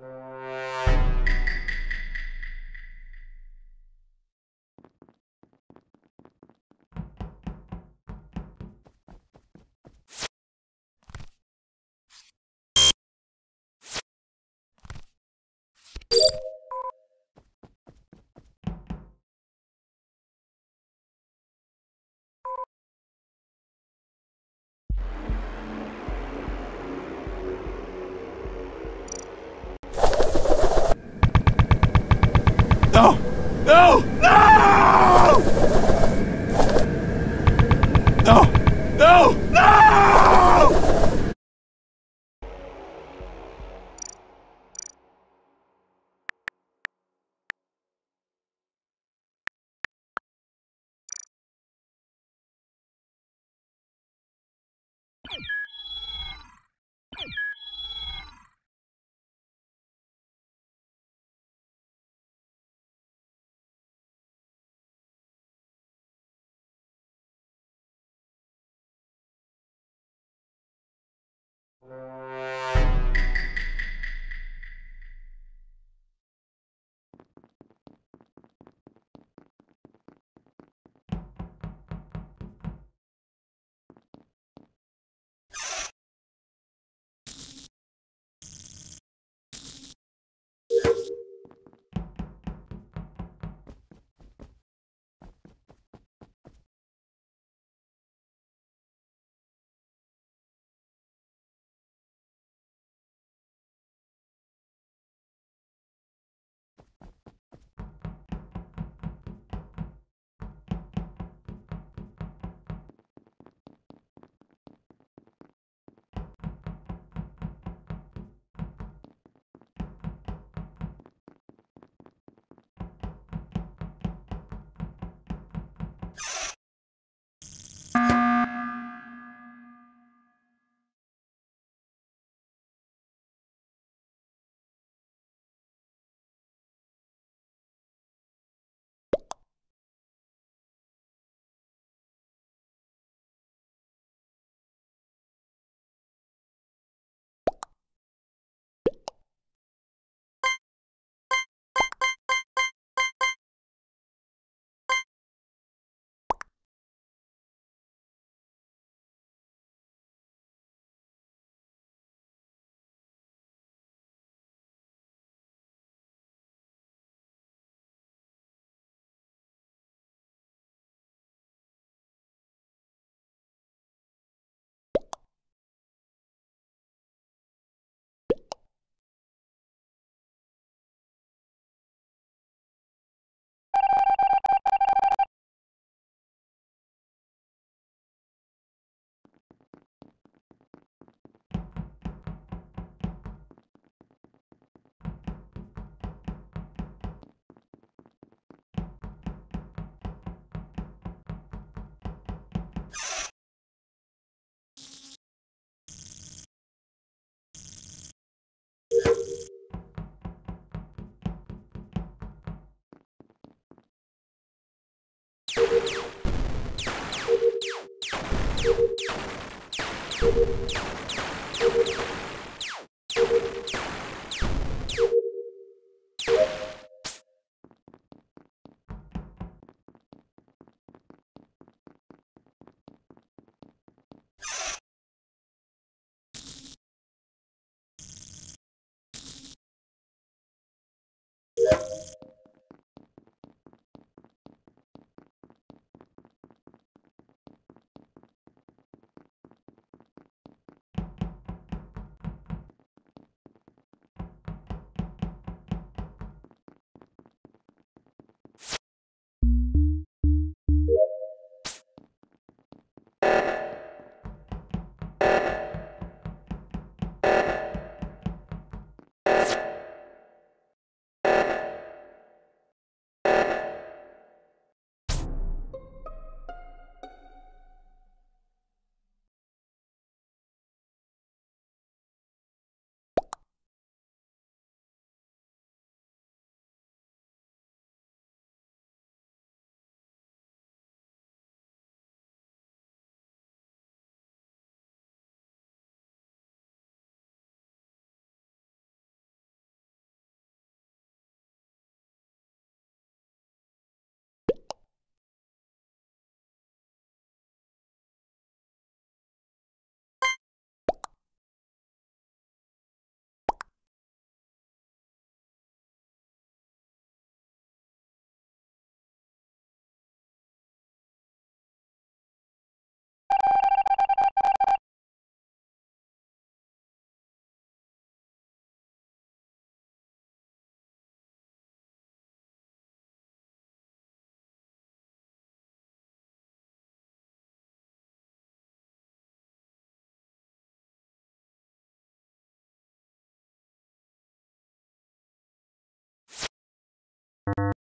No! you No!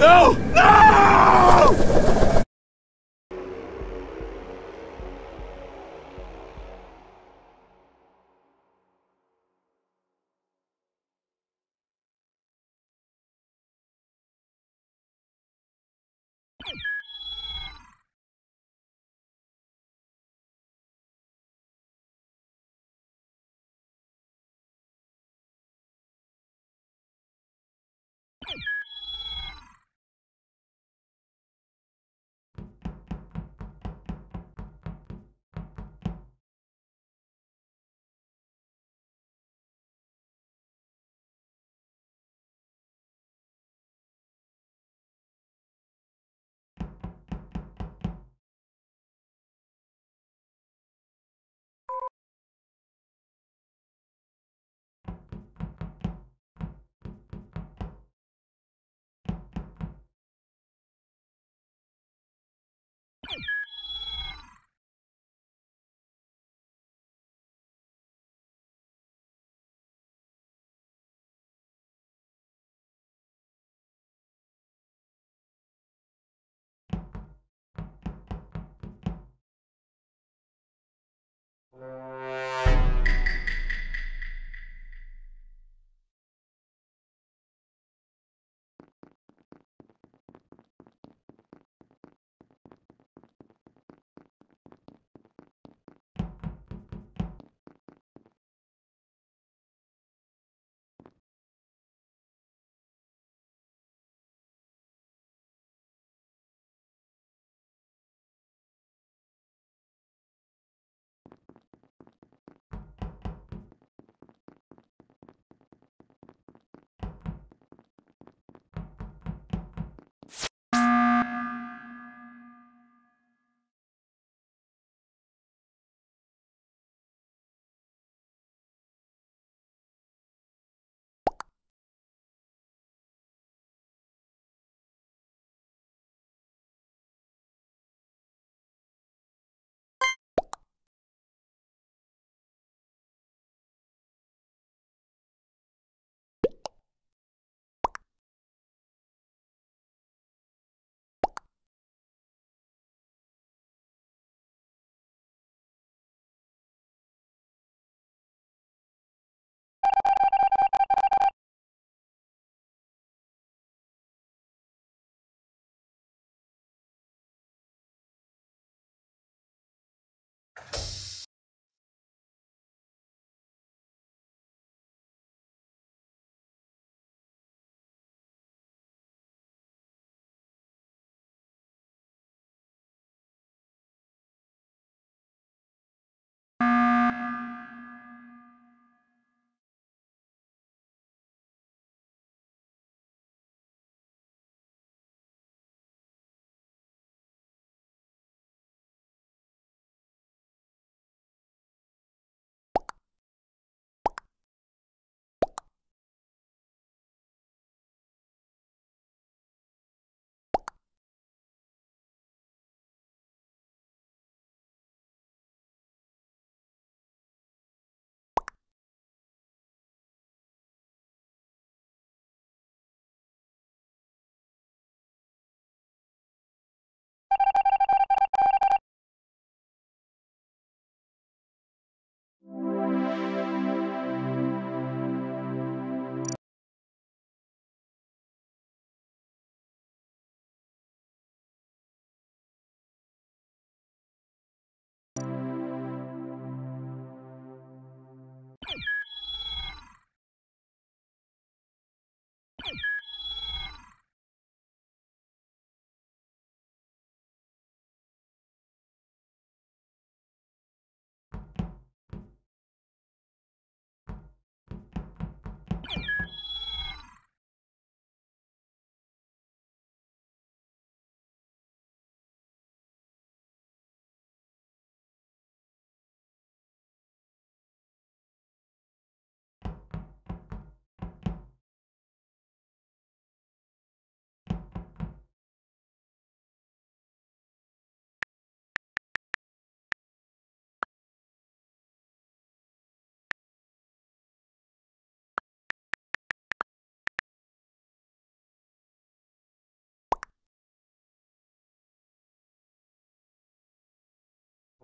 No!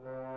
Thank you.